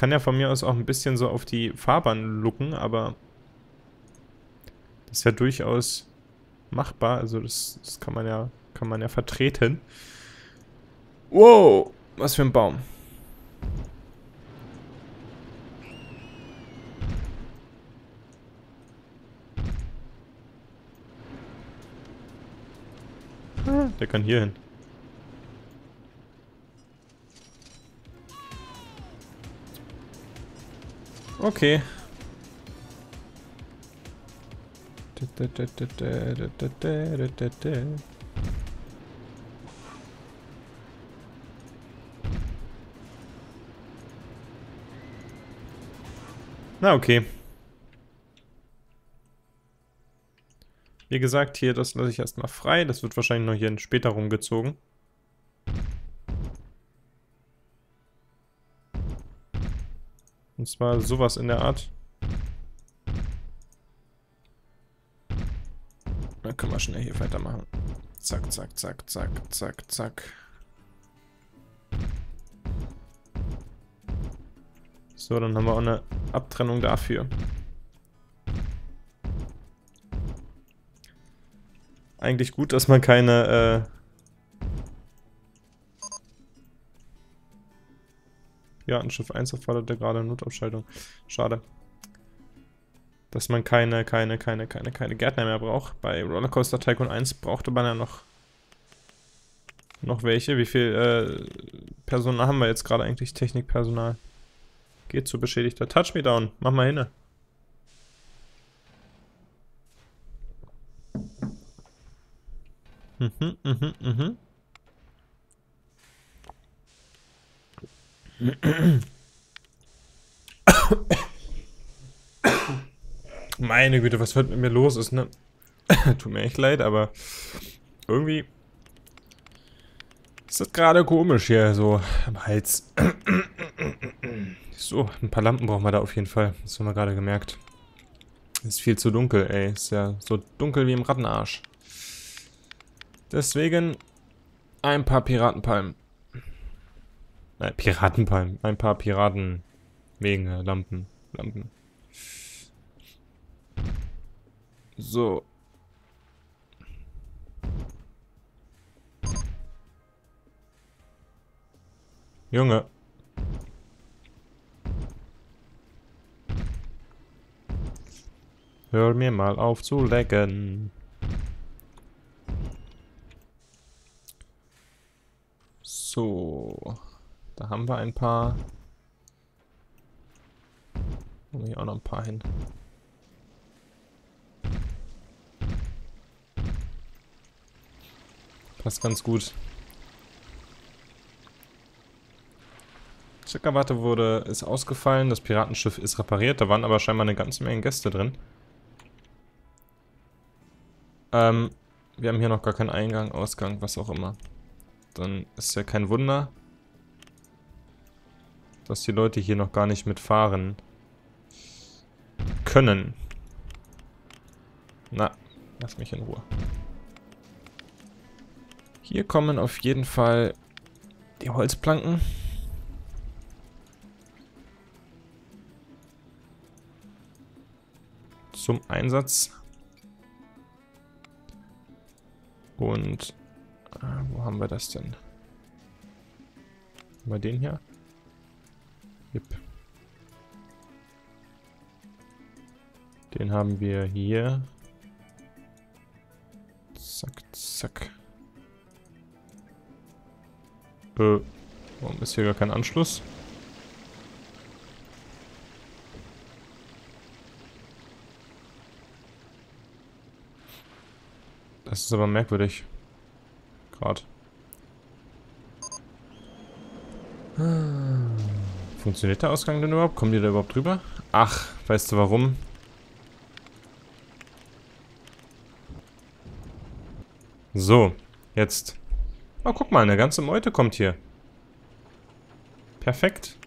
kann ja von mir aus auch ein bisschen so auf die Fahrbahn lucken, aber das ist ja durchaus machbar. Also das, das kann man ja, kann man ja vertreten. Wow, was für ein Baum. Der kann hier hin. Okay. Na, okay. Wie gesagt, hier, das lasse ich erstmal frei. Das wird wahrscheinlich noch hier später rumgezogen. Und zwar sowas in der Art. Dann können wir schnell hier weitermachen. Zack, zack, zack, zack, zack, zack. So, dann haben wir auch eine Abtrennung dafür. Eigentlich gut, dass man keine äh, Ja, Schiff 1 erforderte gerade Notabschaltung. Schade. Dass man keine, keine, keine, keine, keine Gärtner mehr braucht. Bei Rollercoaster Tycoon 1 brauchte man ja noch noch welche. Wie viel äh, Personal haben wir jetzt gerade eigentlich? Technikpersonal. Geht zu beschädigter. Touch me down. Mach mal hin. Mhm, mhm, mhm. Meine Güte, was heute mit mir los ist, ne? Tut mir echt leid, aber irgendwie ist das gerade komisch hier, so am Hals. so, ein paar Lampen brauchen wir da auf jeden Fall. Das haben wir gerade gemerkt. Ist viel zu dunkel, ey. Ist ja so dunkel wie im Rattenarsch. Deswegen ein paar Piratenpalmen. Nein, Piratenpalmen. Ein paar Piraten wegen äh, Lampen. Lampen. So. Junge. Hör mir mal auf zu lecken. So. Da haben wir ein paar. Hier auch noch ein paar hin. Passt ganz gut. Chickerwarte wurde, ist ausgefallen, das Piratenschiff ist repariert, da waren aber scheinbar eine ganze Menge Gäste drin. Ähm, wir haben hier noch gar keinen Eingang, Ausgang, was auch immer. Dann ist ja kein Wunder, dass die Leute hier noch gar nicht mitfahren können. Na, lass mich in Ruhe. Hier kommen auf jeden Fall die Holzplanken. Zum Einsatz. Und äh, wo haben wir das denn? Haben wir den hier? Yep. Den haben wir hier. Zack, zack. Äh, warum ist hier gar kein Anschluss? Das ist aber merkwürdig. Gerade. Funktioniert der Ausgang denn überhaupt? Kommen die da überhaupt drüber? Ach, weißt du warum? So, jetzt. Oh, guck mal, eine ganze Meute kommt hier. Perfekt.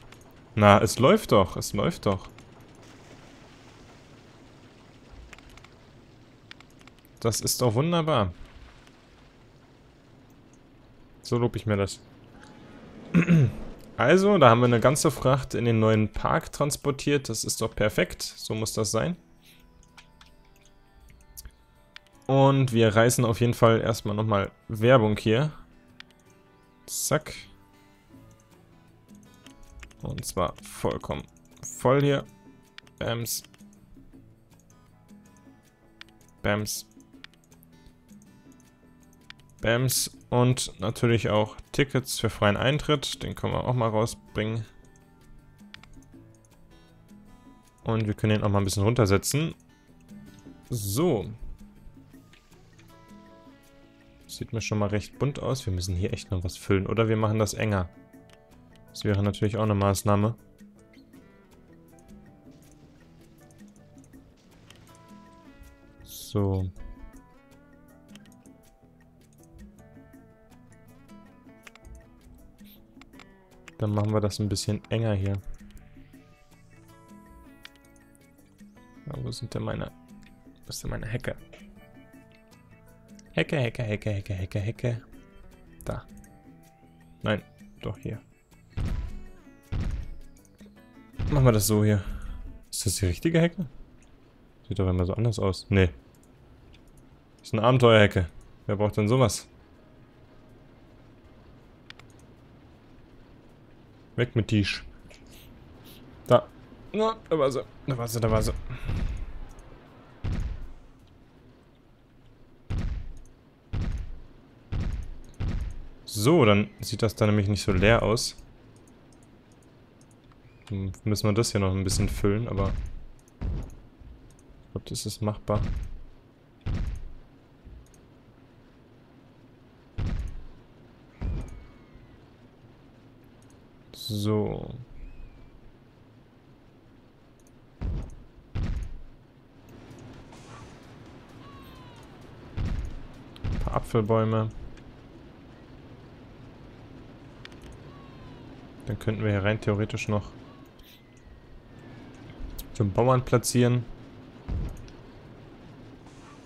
Na, es läuft doch, es läuft doch. Das ist doch wunderbar. So lobe ich mir das. Also, da haben wir eine ganze Fracht in den neuen Park transportiert. Das ist doch perfekt. So muss das sein. Und wir reißen auf jeden Fall erstmal nochmal Werbung hier. Zack. Und zwar vollkommen voll hier. Bams. Bams. Bams und natürlich auch Tickets für freien Eintritt. Den können wir auch mal rausbringen. Und wir können den auch mal ein bisschen runtersetzen. So. Sieht mir schon mal recht bunt aus. Wir müssen hier echt noch was füllen. Oder wir machen das enger. Das wäre natürlich auch eine Maßnahme. So. Dann machen wir das ein bisschen enger hier. Ja, wo sind denn meine... Wo ist denn meine Hecke? Hecke, Hecke, Hecke, Hecke, Hecke, Hecke. Da. Nein, doch hier. Machen wir das so hier. Ist das die richtige Hecke? Sieht doch immer so anders aus. Nee. ist eine Abenteuerhecke. Wer braucht denn sowas? Weg mit Tisch. Da. Na, da war sie. Da war sie, da war sie. So, dann sieht das da nämlich nicht so leer aus. Dann müssen wir das hier noch ein bisschen füllen, aber... Ich glaube, das ist machbar. So. Ein paar Apfelbäume. Dann könnten wir hier rein theoretisch noch zum Bauern platzieren.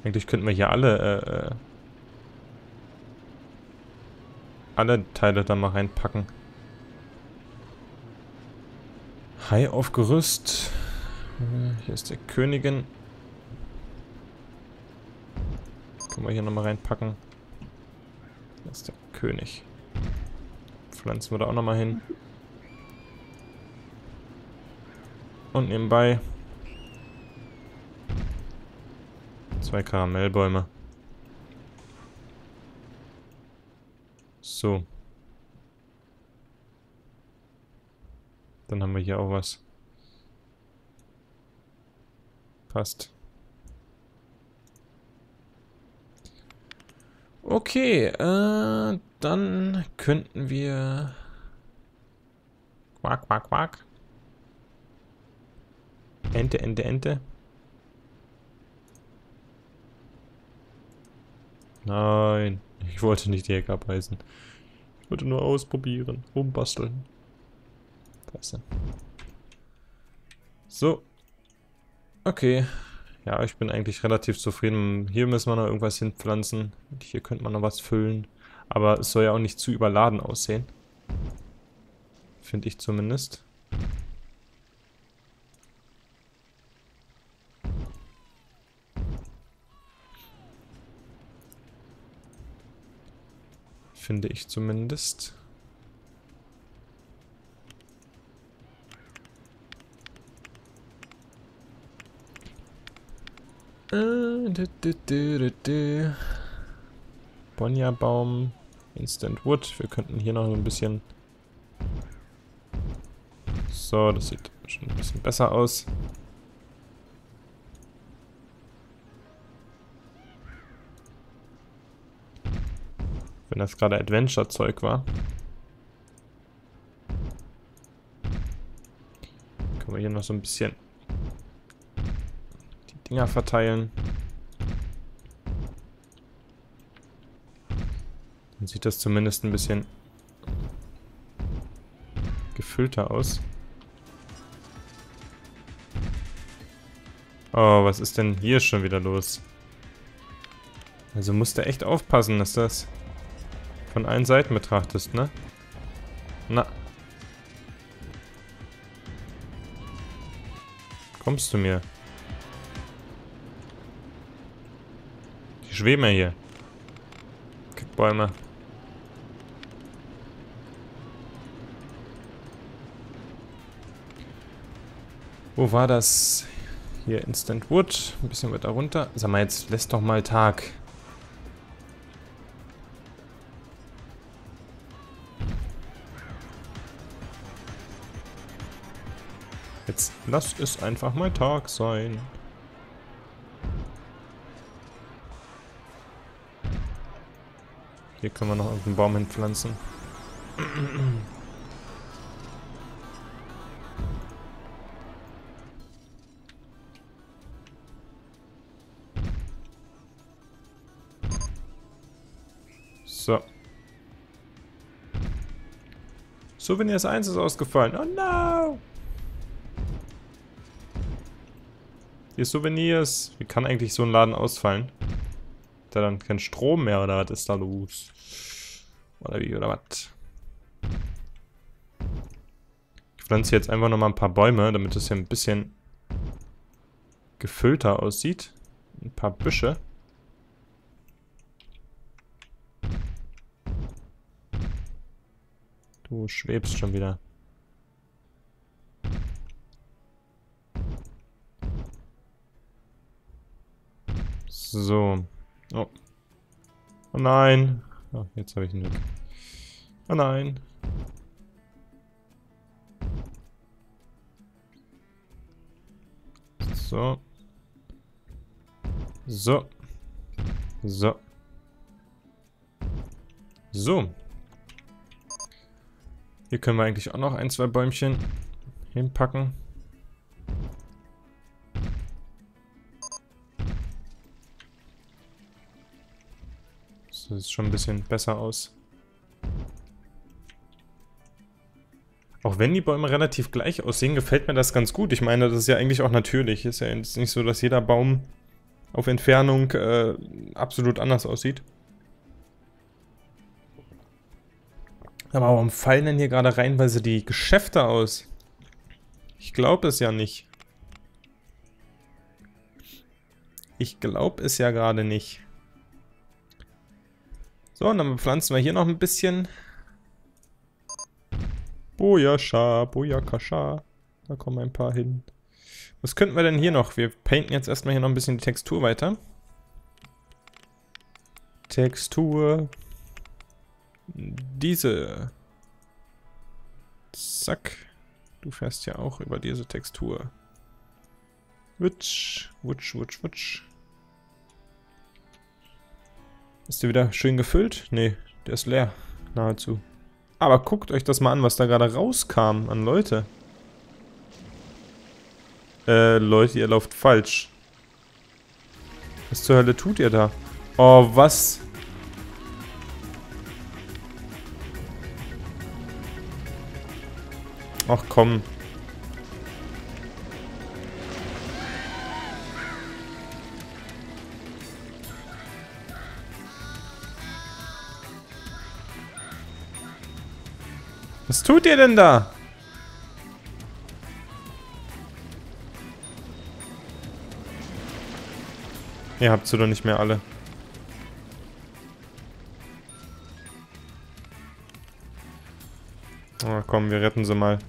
Eigentlich könnten wir hier alle äh, äh alle Teile da mal reinpacken. Hai auf Gerüst. Hier ist der Königin. Können wir hier nochmal reinpacken. Das ist der König. Pflanzen wir da auch nochmal hin. Und nebenbei zwei Karamellbäume. So. Dann haben wir hier auch was. Passt. Okay, äh, dann könnten wir... Quack, quack, quack. Ente, Ente, Ente. Nein, ich wollte nicht die Hecke abreißen. Ich wollte nur ausprobieren, rumbasteln. Scheiße. So. Okay. Ja, ich bin eigentlich relativ zufrieden. Hier müssen wir noch irgendwas hinpflanzen. Hier könnte man noch was füllen. Aber es soll ja auch nicht zu überladen aussehen. Finde ich zumindest. Finde ich zumindest. Bonja-Baum, Instant Wood. Wir könnten hier noch ein bisschen... So, das sieht schon ein bisschen besser aus. Wenn das gerade Adventure-Zeug war. Können wir hier noch so ein bisschen Dinger verteilen. Dann sieht das zumindest ein bisschen gefüllter aus. Oh, was ist denn hier schon wieder los? Also musst du echt aufpassen, dass das von allen Seiten betrachtest, ne? Na. Kommst du mir? Schweben hier. Kackbäume. Wo war das? Hier Instant Wood. Ein bisschen weiter runter. Sag mal, jetzt lässt doch mal Tag. Jetzt lass es einfach mal Tag sein. Hier können wir noch irgendeinen Baum hinpflanzen. So. Souvenirs 1 ist ausgefallen. Oh no! Die Souvenirs. Wie kann eigentlich so ein Laden ausfallen? Er dann keinen Strom mehr oder was ist da los? Oder wie, oder was? Ich pflanze jetzt einfach nochmal ein paar Bäume, damit es hier ein bisschen gefüllter aussieht. Ein paar Büsche. Du schwebst schon wieder. So. Oh. Oh nein. Oh, jetzt habe ich ihn weg. Oh nein. So. So. So. So. Hier können wir eigentlich auch noch ein, zwei Bäumchen hinpacken. Das sieht schon ein bisschen besser aus. Auch wenn die Bäume relativ gleich aussehen, gefällt mir das ganz gut. Ich meine, das ist ja eigentlich auch natürlich. Ist ja jetzt nicht so, dass jeder Baum auf Entfernung äh, absolut anders aussieht. Aber warum fallen denn hier gerade reinweise die Geschäfte aus? Ich glaube es ja nicht. Ich glaube es ja gerade nicht. So, und dann pflanzen wir hier noch ein bisschen. Bojascha, Bojakascha. Da kommen ein paar hin. Was könnten wir denn hier noch? Wir painten jetzt erstmal hier noch ein bisschen die Textur weiter. Textur. Diese. Zack. Du fährst ja auch über diese Textur. Wutsch, wutsch, wutsch, wutsch. Ist der wieder schön gefüllt? Nee, der ist leer. Nahezu. Aber guckt euch das mal an, was da gerade rauskam an Leute. Äh, Leute, ihr lauft falsch. Was zur Hölle tut ihr da? Oh, was? Ach komm. Was tut ihr denn da? Ihr habt sie doch nicht mehr alle. Oh, komm, wir retten sie mal.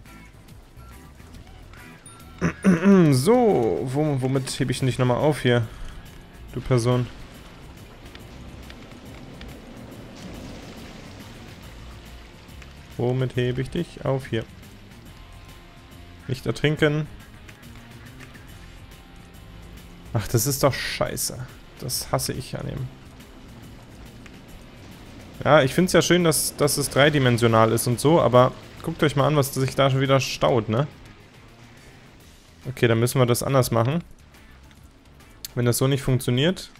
So, womit hebe ich dich nochmal auf hier? Du Person. Womit hebe ich dich auf? Hier. Nicht ertrinken. Ach, das ist doch scheiße. Das hasse ich an ihm. Ja, ich finde es ja schön, dass, dass es dreidimensional ist und so, aber guckt euch mal an, was sich da schon wieder staut, ne? Okay, dann müssen wir das anders machen. Wenn das so nicht funktioniert,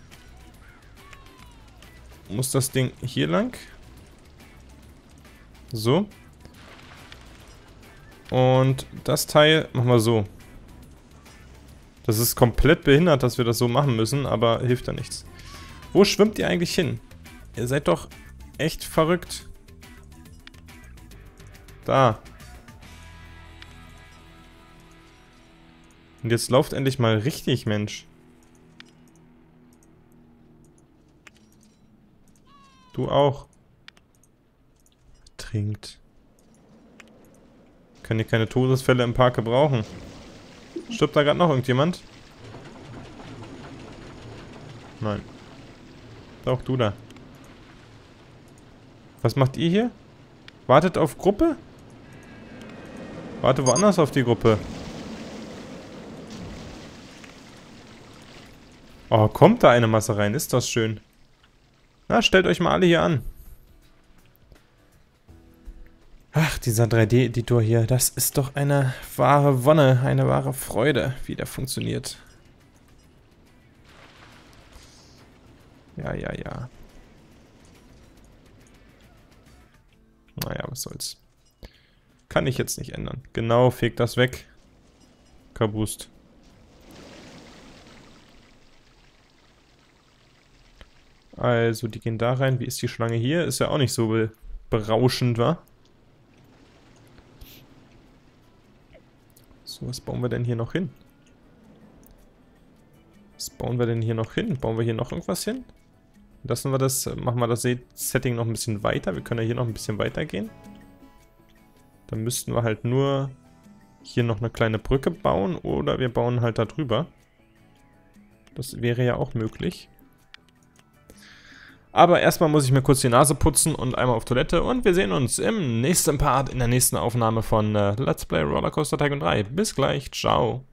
muss das Ding hier lang. So. Und das Teil machen wir so. Das ist komplett behindert, dass wir das so machen müssen, aber hilft ja nichts. Wo schwimmt ihr eigentlich hin? Ihr seid doch echt verrückt. Da. Und jetzt lauft endlich mal richtig, Mensch. Du auch. Trinkt. Kann hier keine Todesfälle im Park gebrauchen. Stirbt da gerade noch irgendjemand? Nein. Auch du da. Was macht ihr hier? Wartet auf Gruppe? Warte woanders auf die Gruppe. Oh, kommt da eine Masse rein. Ist das schön. Na, stellt euch mal alle hier an. Dieser 3D-Editor hier, das ist doch eine wahre Wonne, eine wahre Freude, wie der funktioniert. Ja, ja, ja. Naja, was soll's. Kann ich jetzt nicht ändern. Genau, fegt das weg. Kaboost. Also, die gehen da rein. Wie ist die Schlange hier? Ist ja auch nicht so berauschend, wa? So, was bauen wir denn hier noch hin? Was bauen wir denn hier noch hin? Bauen wir hier noch irgendwas hin? Lassen wir das, machen wir das Setting noch ein bisschen weiter. Wir können ja hier noch ein bisschen weiter gehen. Dann müssten wir halt nur hier noch eine kleine Brücke bauen oder wir bauen halt da drüber. Das wäre ja auch möglich. Aber erstmal muss ich mir kurz die Nase putzen und einmal auf Toilette und wir sehen uns im nächsten Part, in der nächsten Aufnahme von äh, Let's Play Rollercoaster Tycoon 3. Bis gleich, ciao.